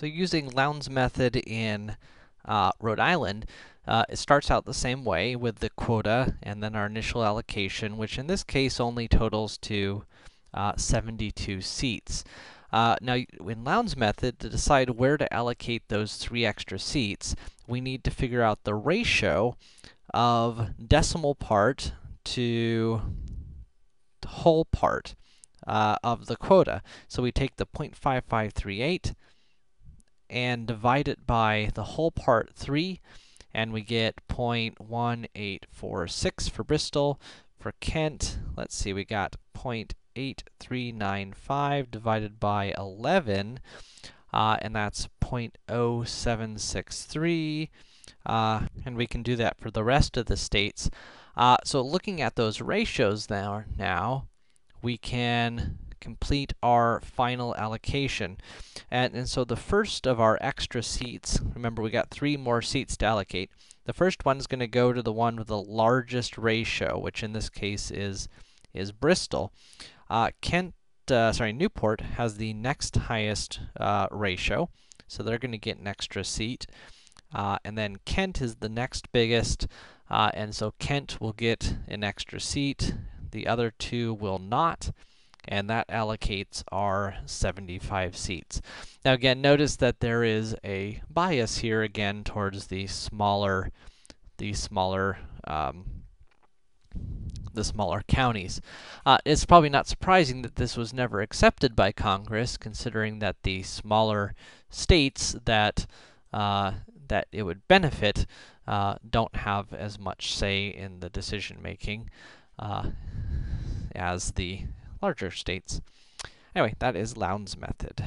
So using Lowndes method in uh, Rhode Island, uh, it starts out the same way with the quota and then our initial allocation, which in this case only totals to uh, 72 seats. Uh, now, in Lowndes method, to decide where to allocate those three extra seats, we need to figure out the ratio of decimal part to whole part uh, of the quota. So we take the 0.5538 and divide it by the whole part 3, and we get 0.1846 for Bristol. For Kent, let's see, we got 0.8395 divided by 11, uh, and that's 0.0763, uh, and we can do that for the rest of the states. Uh, so looking at those ratios now, now, we can complete our final allocation. And, and so the first of our extra seats, remember we got three more seats to allocate. The first one is going to go to the one with the largest ratio, which in this case is, is Bristol. Uh, Kent, uh, sorry, Newport has the next highest uh, ratio, so they're going to get an extra seat. Uh, and then Kent is the next biggest, uh, and so Kent will get an extra seat. The other two will not and that allocates our 75 seats. Now again, notice that there is a bias here again towards the smaller, the smaller, um, the smaller counties. Uh, it's probably not surprising that this was never accepted by Congress, considering that the smaller states that uh, that it would benefit uh, don't have as much say in the decision making uh, as the larger states. Anyway, that is Lowndes' method.